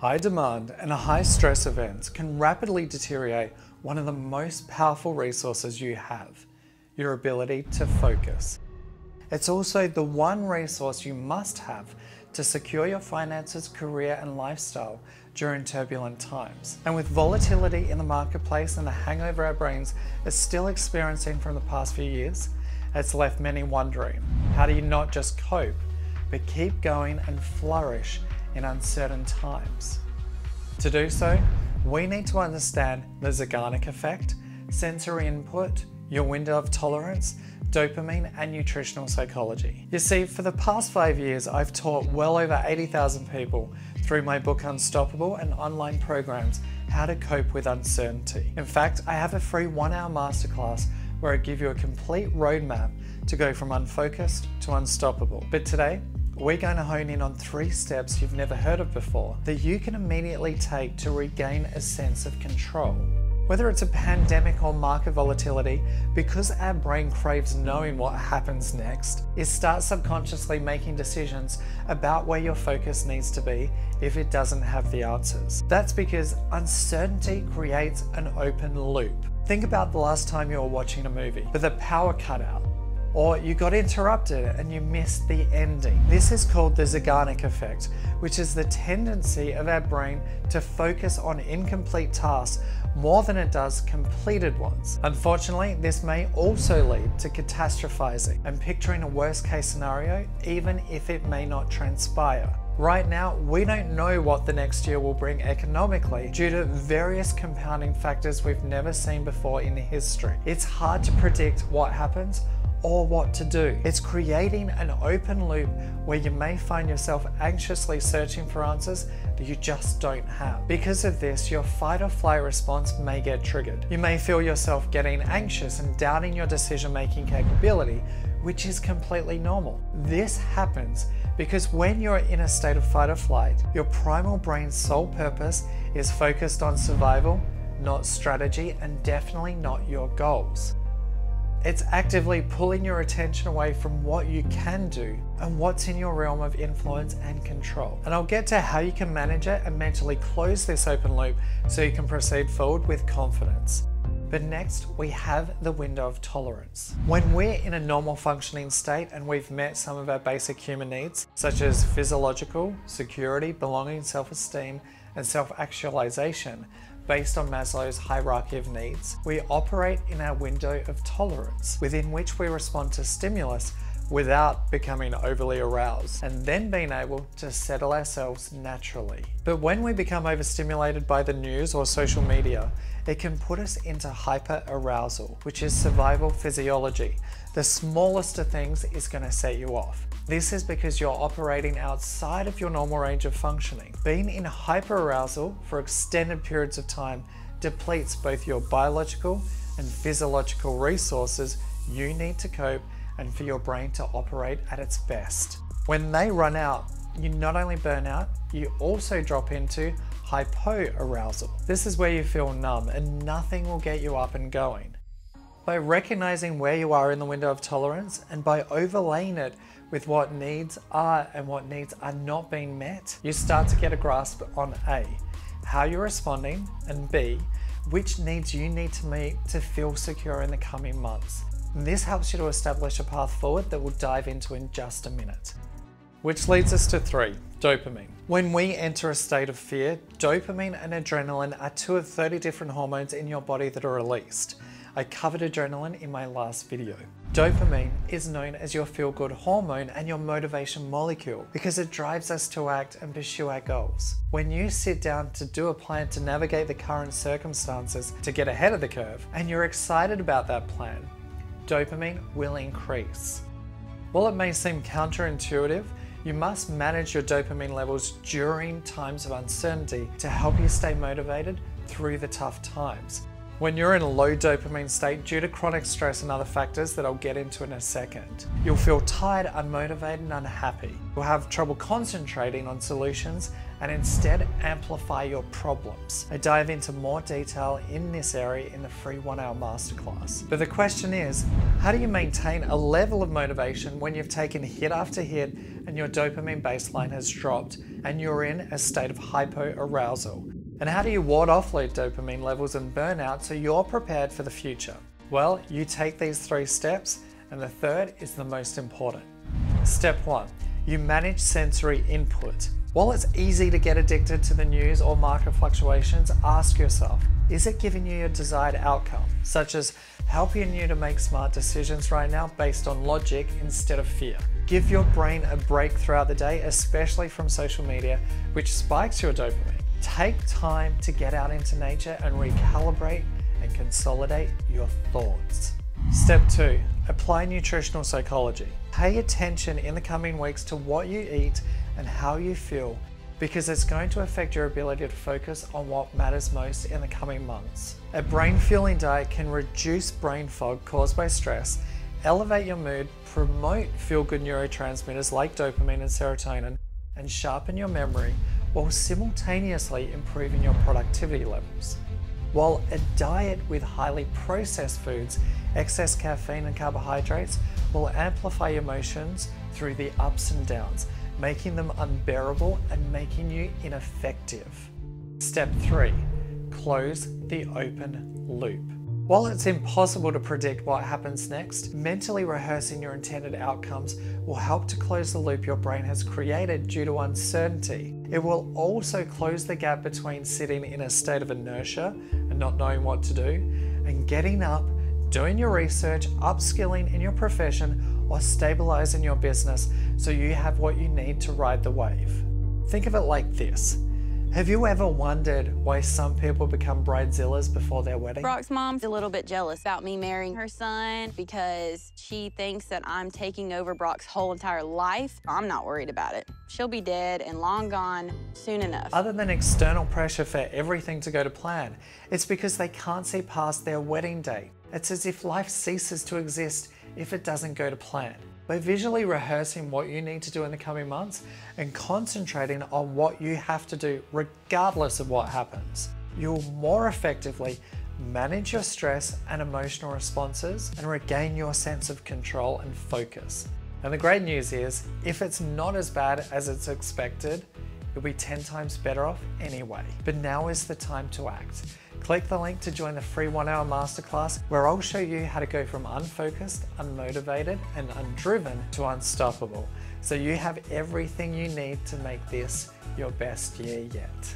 High demand and high stress events can rapidly deteriorate one of the most powerful resources you have, your ability to focus. It's also the one resource you must have to secure your finances, career and lifestyle during turbulent times. And with volatility in the marketplace and the hangover our brains are still experiencing from the past few years, it's left many wondering, how do you not just cope, but keep going and flourish in uncertain times? To do so, we need to understand the Zeigarnik effect, sensory input, your window of tolerance, dopamine, and nutritional psychology. You see, for the past five years, I've taught well over 80,000 people through my book Unstoppable and online programs how to cope with uncertainty. In fact, I have a free one hour masterclass where I give you a complete roadmap to go from unfocused to unstoppable. But today, we're going to hone in on three steps you've never heard of before that you can immediately take to regain a sense of control. Whether it's a pandemic or market volatility, because our brain craves knowing what happens next, it starts subconsciously making decisions about where your focus needs to be if it doesn't have the answers. That's because uncertainty creates an open loop. Think about the last time you were watching a movie, but the power cut out or you got interrupted and you missed the ending. This is called the Zeigarnik effect, which is the tendency of our brain to focus on incomplete tasks more than it does completed ones. Unfortunately, this may also lead to catastrophizing and picturing a worst case scenario, even if it may not transpire. Right now, we don't know what the next year will bring economically due to various compounding factors we've never seen before in history. It's hard to predict what happens or what to do. It's creating an open loop where you may find yourself anxiously searching for answers that you just don't have. Because of this, your fight or flight response may get triggered. You may feel yourself getting anxious and doubting your decision making capability, which is completely normal. This happens because when you're in a state of fight or flight, your primal brain's sole purpose is focused on survival, not strategy, and definitely not your goals. It's actively pulling your attention away from what you can do and what's in your realm of influence and control. And I'll get to how you can manage it and mentally close this open loop so you can proceed forward with confidence. But next, we have the window of tolerance. When we're in a normal functioning state and we've met some of our basic human needs, such as physiological, security, belonging, self esteem, and self actualization, based on Maslow's hierarchy of needs, we operate in our window of tolerance, within which we respond to stimulus without becoming overly aroused, and then being able to settle ourselves naturally. But when we become overstimulated by the news or social media, it can put us into hyper arousal, which is survival physiology. The smallest of things is going to set you off. This is because you're operating outside of your normal range of functioning. Being in hyperarousal for extended periods of time depletes both your biological and physiological resources you need to cope and for your brain to operate at its best. When they run out, you not only burn out, you also drop into hypoarousal. This is where you feel numb and nothing will get you up and going. By recognizing where you are in the window of tolerance and by overlaying it with what needs are and what needs are not being met, you start to get a grasp on A, how you're responding, and B, which needs you need to meet to feel secure in the coming months. And this helps you to establish a path forward that we'll dive into in just a minute. Which leads us to three, dopamine. When we enter a state of fear, dopamine and adrenaline are two of 30 different hormones in your body that are released. I covered adrenaline in my last video. Dopamine is known as your feel-good hormone and your motivation molecule because it drives us to act and pursue our goals. When you sit down to do a plan to navigate the current circumstances to get ahead of the curve and you're excited about that plan, dopamine will increase. While it may seem counterintuitive, you must manage your dopamine levels during times of uncertainty to help you stay motivated through the tough times. When you're in a low dopamine state due to chronic stress and other factors that I'll get into in a second, you'll feel tired, unmotivated, and unhappy. You'll have trouble concentrating on solutions and instead amplify your problems. I dive into more detail in this area in the free one hour masterclass. But the question is, how do you maintain a level of motivation when you've taken hit after hit and your dopamine baseline has dropped and you're in a state of hypoarousal? And how do you ward off low dopamine levels and burnout so you're prepared for the future? Well, you take these three steps, and the third is the most important. Step one, you manage sensory input. While it's easy to get addicted to the news or market fluctuations, ask yourself, is it giving you your desired outcome, such as helping you to make smart decisions right now based on logic instead of fear? Give your brain a break throughout the day, especially from social media, which spikes your dopamine. Take time to get out into nature and recalibrate and consolidate your thoughts. Step two, apply nutritional psychology. Pay attention in the coming weeks to what you eat and how you feel because it's going to affect your ability to focus on what matters most in the coming months. A brain fueling diet can reduce brain fog caused by stress, elevate your mood, promote feel good neurotransmitters like dopamine and serotonin, and sharpen your memory while simultaneously improving your productivity levels. While a diet with highly processed foods, excess caffeine and carbohydrates will amplify your emotions through the ups and downs, making them unbearable and making you ineffective. Step 3. Close the open loop. While it's impossible to predict what happens next, mentally rehearsing your intended outcomes will help to close the loop your brain has created due to uncertainty. It will also close the gap between sitting in a state of inertia and not knowing what to do, and getting up, doing your research, upskilling in your profession, or stabilizing your business so you have what you need to ride the wave. Think of it like this have you ever wondered why some people become bridezillas before their wedding? Brock's mom's a little bit jealous about me marrying her son because she thinks that I'm taking over Brock's whole entire life. I'm not worried about it. She'll be dead and long gone soon enough. Other than external pressure for everything to go to plan, it's because they can't see past their wedding day. It's as if life ceases to exist if it doesn't go to plan. By visually rehearsing what you need to do in the coming months and concentrating on what you have to do regardless of what happens, you'll more effectively manage your stress and emotional responses and regain your sense of control and focus. And the great news is, if it's not as bad as it's expected, you'll be 10 times better off anyway. But now is the time to act. Click the link to join the free one hour masterclass where I'll show you how to go from unfocused, unmotivated, and undriven to unstoppable. So you have everything you need to make this your best year yet.